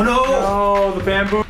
Oh no! Oh, the bamboo.